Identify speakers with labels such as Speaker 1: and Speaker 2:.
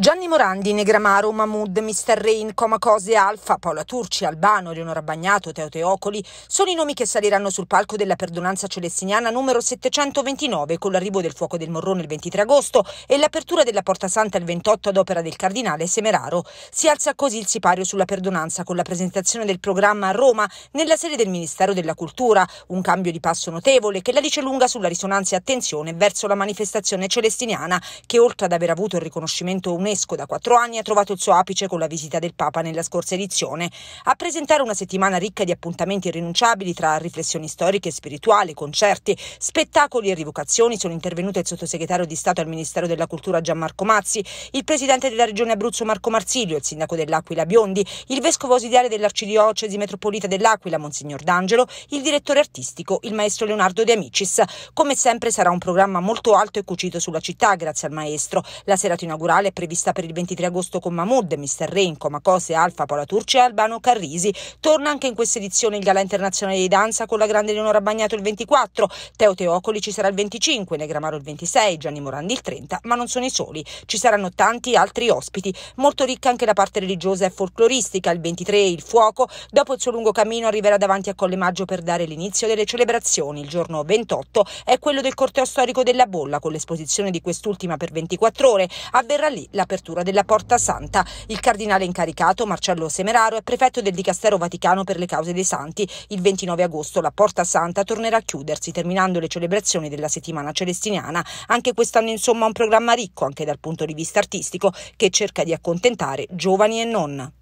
Speaker 1: Gianni Morandi, Negramaro, Mahmoud, Mr. Rain, Comacose, Alfa, Paola Turci, Albano, Leonora Bagnato, Teo Teocoli sono i nomi che saliranno sul palco della perdonanza celestiniana numero 729 con l'arrivo del fuoco del Morrone il 23 agosto e l'apertura della Porta Santa il 28 ad opera del cardinale Semeraro. Si alza così il sipario sulla perdonanza con la presentazione del programma a Roma nella sede del Ministero della Cultura, un cambio di passo notevole che la dice lunga sulla risonanza e attenzione verso la manifestazione celestiniana che oltre ad aver avuto il riconoscimento UNESCO UNESCO da quattro anni ha trovato il suo apice con la visita del Papa nella scorsa edizione. A presentare una settimana ricca di appuntamenti irrinunciabili tra riflessioni storiche e spirituali, concerti, spettacoli e rivocazioni sono intervenute il sottosegretario di Stato al Ministero della Cultura Gianmarco Mazzi, il presidente della regione Abruzzo Marco Marsilio, il sindaco dell'Aquila Biondi, il vescovo ausiliare dell'arcidiocesi metropolita dell'Aquila Monsignor D'Angelo, il direttore artistico, il maestro Leonardo De Amicis. Come sempre sarà un programma molto alto e cucito sulla città grazie al maestro. La serata inaugurale è prevista prevista per il 23 agosto con Mahmoud, Mr. Rain, Comacose, Alfa, Paola Turci e Albano Carrisi. Torna anche in questa edizione il Gala Internazionale di Danza con la grande Leonora Bagnato il 24, Teo Teocoli ci sarà il 25, Negramaro il 26, Gianni Morandi il 30, ma non sono i soli. Ci saranno tanti altri ospiti. Molto ricca anche la parte religiosa e folcloristica. Il 23 il fuoco, dopo il suo lungo cammino arriverà davanti a Colle Maggio per dare l'inizio delle celebrazioni. Il giorno 28 è quello del corteo storico della bolla con l'esposizione di quest'ultima per 24 ore. Avverrà lì l'apertura della Porta Santa. Il cardinale incaricato, Marcello Semeraro, è prefetto del Dicastero Vaticano per le cause dei santi. Il 29 agosto la Porta Santa tornerà a chiudersi, terminando le celebrazioni della settimana celestiniana. Anche quest'anno, insomma, un programma ricco anche dal punto di vista artistico che cerca di accontentare giovani e non.